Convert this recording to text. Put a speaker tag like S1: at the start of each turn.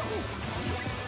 S1: 始まった